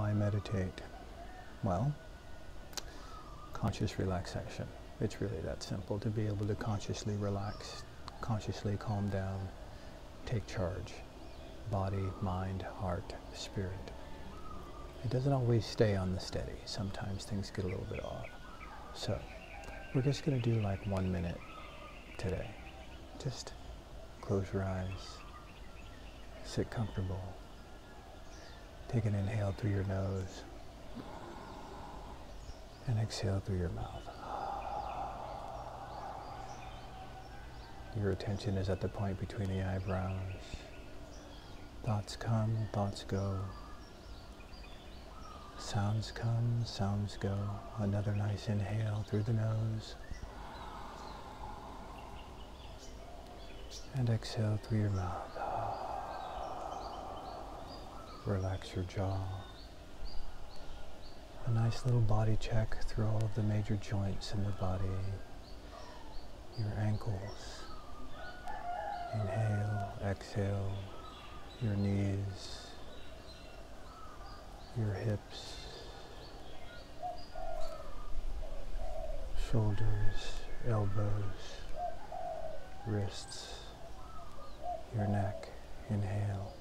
why meditate? Well, conscious relaxation. It's really that simple to be able to consciously relax, consciously calm down, take charge. Body, mind, heart, spirit. It doesn't always stay on the steady. Sometimes things get a little bit off. So, we're just going to do like one minute today. Just close your eyes, sit comfortable, take an inhale through your nose, and exhale through your mouth. Your attention is at the point between the eyebrows. Thoughts come, thoughts go. Sounds come, sounds go. Another nice inhale through the nose. And exhale through your mouth. Relax your jaw. A nice little body check through all of the major joints in the body. Your ankles. Inhale, exhale, your knees, your hips, shoulders, elbows, wrists, your neck. Inhale.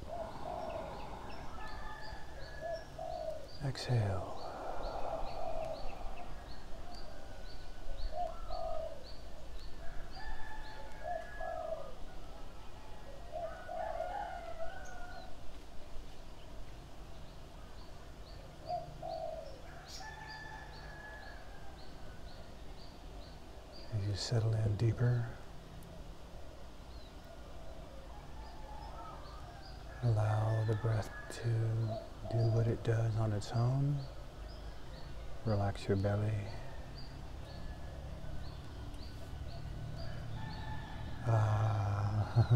Exhale. As you settle in deeper, allow the breath to do what it does on its own. Relax your belly. Ah.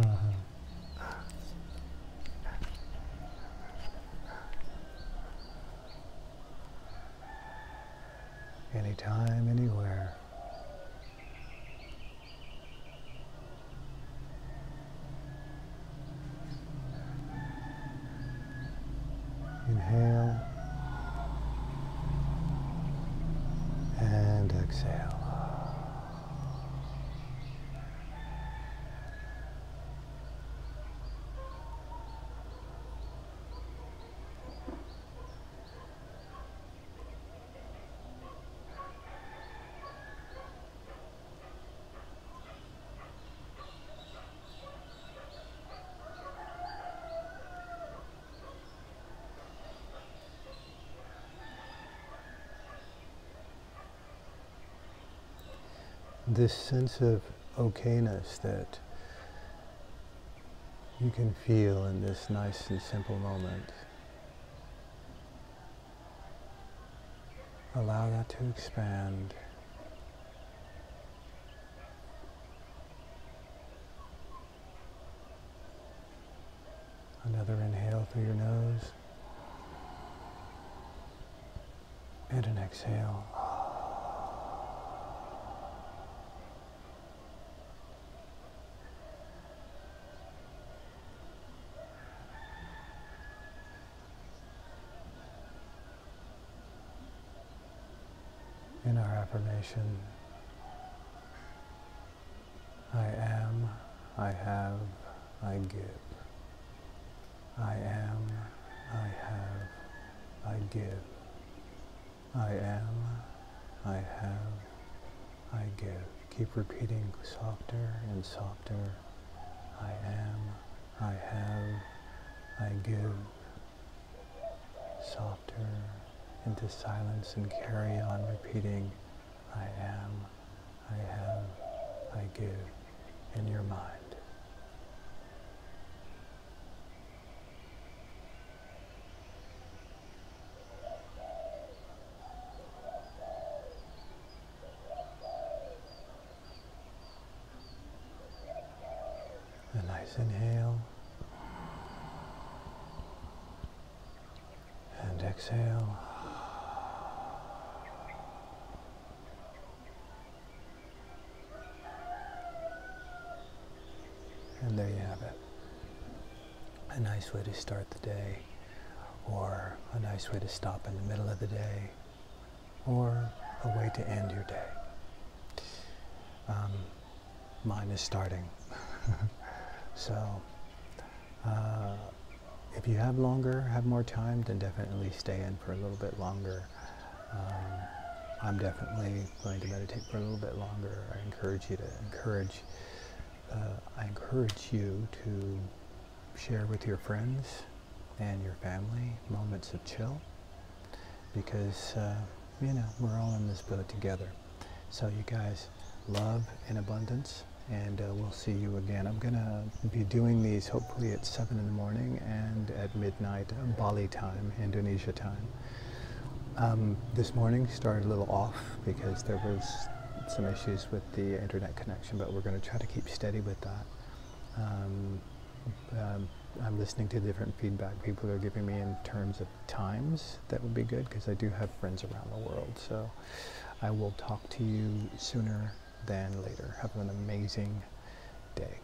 Anytime, anywhere. Inhale and exhale. This sense of okayness that you can feel in this nice and simple moment. Allow that to expand. Another inhale through your nose. And an exhale. in our affirmation. I am, I have, I give. I am, I have, I give. I am, I have, I give. Keep repeating softer and softer. I am, I have, I give. Softer into silence and carry on repeating, I am, I have, I give in your mind. A nice inhale and exhale. And there you have it. A nice way to start the day, or a nice way to stop in the middle of the day or a way to end your day. Um, mine is starting. so uh, if you have longer, have more time, then definitely stay in for a little bit longer. Um, I'm definitely going to meditate for a little bit longer. I encourage you to encourage. Uh, I encourage you to share with your friends and your family moments of chill, because uh, you know we're all in this boat together. So you guys, love in abundance, and uh, we'll see you again. I'm gonna be doing these hopefully at seven in the morning and at midnight Bali time, Indonesia time. Um, this morning started a little off because there was some issues with the internet connection, but we're going to try to keep steady with that. Um, um, I'm listening to different feedback people are giving me in terms of times. That would be good because I do have friends around the world. So I will talk to you sooner than later. Have an amazing day.